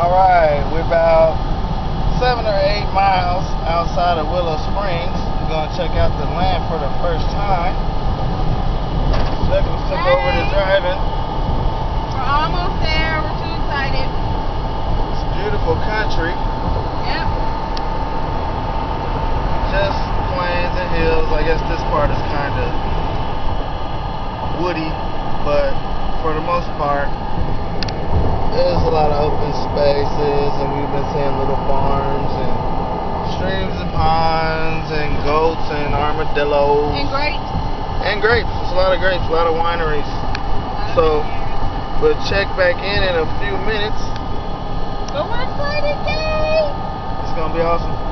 Alright, we're about seven or eight miles outside of Willow Springs. We're gonna check out the land for the first time. Douglas took over the driving. We're almost there. We're too excited. It's beautiful country. Yep. Just plains and hills. I guess this part is kind of woody, but for the most part, there's a lot of open spaces, and we've been seeing little farms and streams and ponds and goats and armadillos And grapes. and grapes. There's a lot of grapes, a lot of wineries. So we'll check back in in a few minutes. But we're excited, yay! It's gonna be awesome.